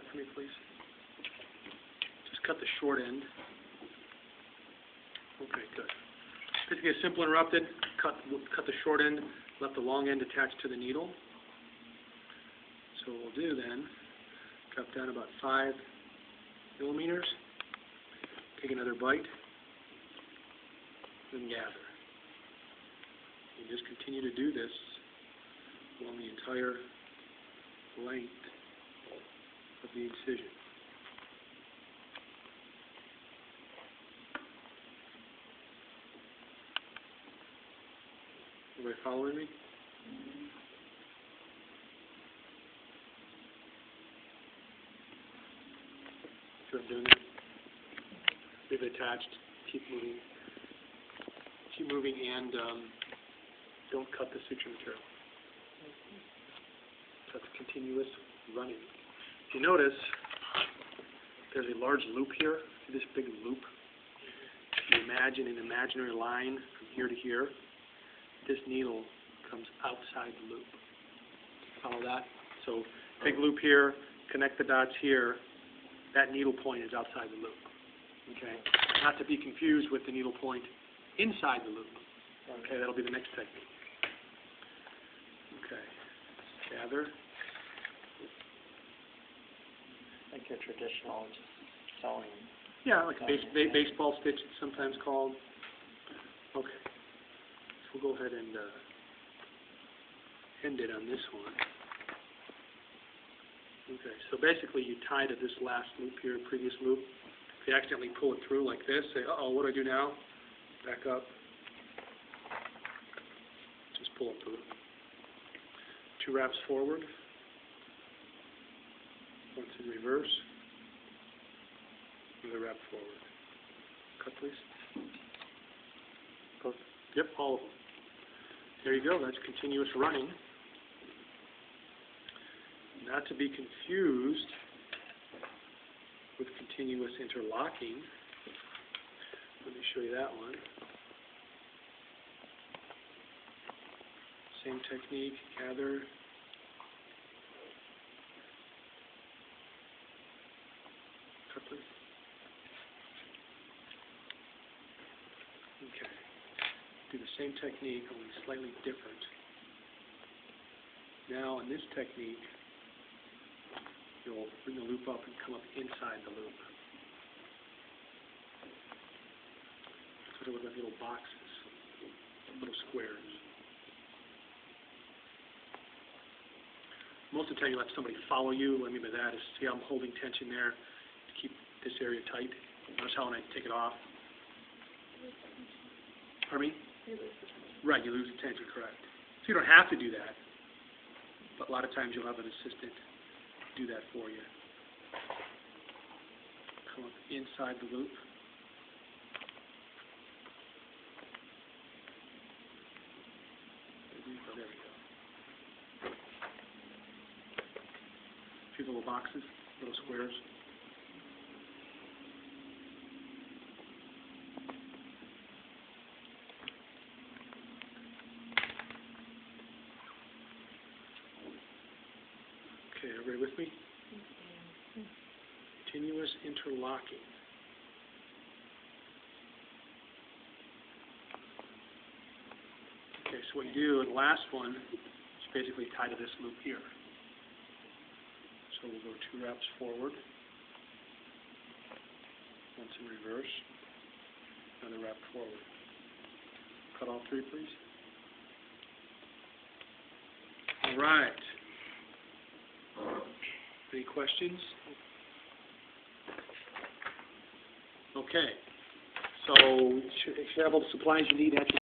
cut for me, please? Just cut the short end. Okay, good. Basically, a simple interrupted, cut, cut the short end, let the long end attach to the needle. So what we'll do then, drop down about five millimeters, take another bite, and gather. You just continue to do this along the entire length of the incision. Everybody following me? What I'm doing there? Leave it attached, keep moving. Keep moving and, um, don't cut the suture material. That's continuous running. If you notice, there's a large loop here, see this big loop? If you imagine an imaginary line from here to here, this needle comes outside the loop. Follow that? So, big loop here, connect the dots here, that needle point is outside the loop. Okay? Not to be confused with the needle point inside the loop. Okay, that'll be the next technique. Okay. Gather. Like your traditional just sewing. Yeah, like a base, ba- baseball stitch, it's sometimes called. Okay. So we'll go ahead and, uh, end it on this one. Okay, so basically you tie to this last loop here, previous loop. If you accidentally pull it through like this, say, uh-oh, what do I do now? Back up. Just pull the loop. Two wraps forward. Reverse. Another wrap forward. Cut, please. Both. Yep, all of them. There you go, that's continuous running. Not to be confused with continuous interlocking. Let me show you that one. Same technique, gather. Cut, please. Okay. Do the same technique, only slightly different. Now, in this technique, you'll bring the loop up and come up inside the loop. Of look like little boxes, little squares. Most of the time, you'll have somebody follow you. What I mean by that is, see how I'm holding tension there to keep this area tight? Notice how when I take it off? Pardon me? Right, you lose the tension, correct. So you don't have to do that, but a lot of times you'll have an assistant do that for you. Come up inside the loop. There we go. The little boxes, little squares? Okay, everybody with me? Continuous interlocking. Okay, so what you do in the last one is basically tie to this loop here. So we'll go two wraps forward. Once in reverse. Another wrap forward. Cut all three, please. All right. Any questions? Okay, so, should, should have all the supplies you need at your